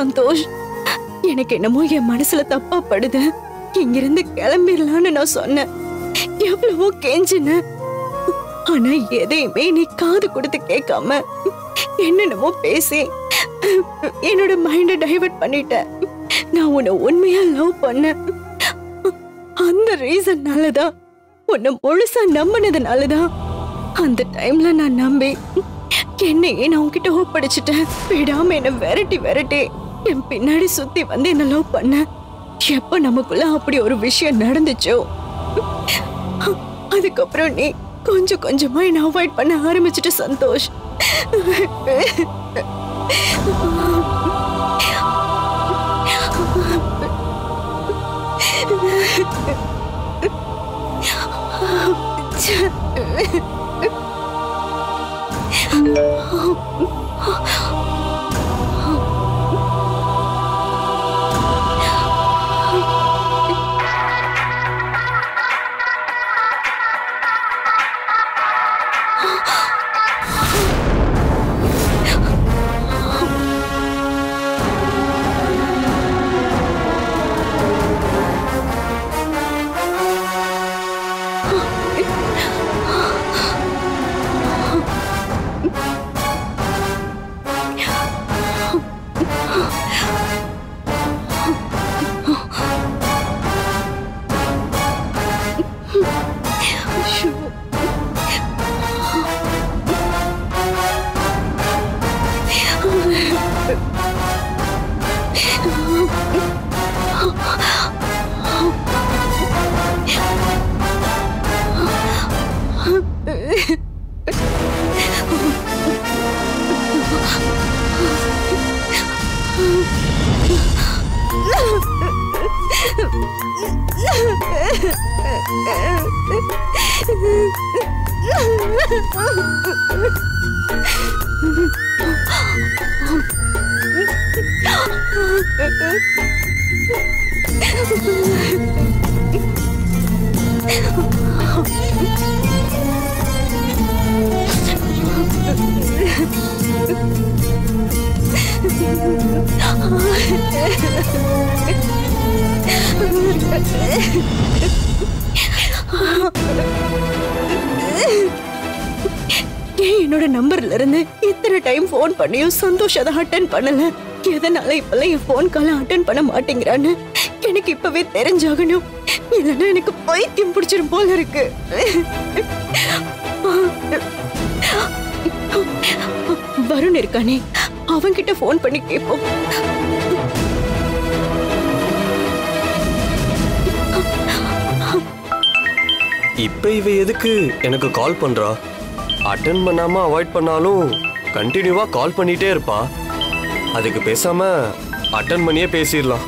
சந்தோஷ் எனக்கு என்னமோ என் மனசுல தப்பா படுது. இங்கிருந்து கிளம்பிடலான்னு நான் சொன்னேன். எவ்வளவோ கெஞ்சின. ஆனா எதையுமே நீ காது கொடுத்து கேட்காம என்னென்னமோ பேசி என்னோட மைண்ட டைவர்ட் பண்ணிட்ட. நான் உன்னை உண்மையா லவ் பண்ணேன். அந்த ரீசன்னாலதான் உன்னை முழுசா நம்பினதுனாலதான் அந்த டைம்ல நான் நம்பி என்னையே நான் உன்கிட்ட ஒப்படைச்சிட்டேன். விடாம என்ன விரட்டி விரட்டி. என் பின்னாடி சுத்தி வந்து என்ன லவ் பண்ண? எப்ப நமக்குள்ள அப்படி ஒரு விஷயம் நடந்துச்சோ? அதுக்கப்புறம் நீ கொஞ்சம் கொஞ்சமா என்ன அவாய்ட் பண்ண ஆரம்பிச்சிட்டு Santhosh. Huh? Oh, my God. என்னோட நம்பர்ல இருந்து இத்தனை டைம் ஃபோன் பண்ணியும் சந்தோஷ் அதை அட்டன் பண்ணல. எதனால இப்பெல்லாம் என் ஃபோன் கால அட்டன் பண்ண மாட்டேங்கிறான்னு எனக்கு இப்பவே தெரிஞ்சாகணும். இல்லைன்னா எனக்கு பைத்தியம் பிடிச்சிரும் போல இருக்கு. வருண் இருக்கானே அவன்கிட்ட ஃபோன் பண்ணி கேட்போம் இப்போ இவ எதுக்கு? எனக்கு கால் பண்றா. அட்டன் பண்ணாம அவாய்ட் பண்ணாலும் கண்டினியூவா கால் பண்ணிட்டே இருப்பா. அதுக்கு பேசாம அட்டன் பண்ணியே பேசிடலாம்.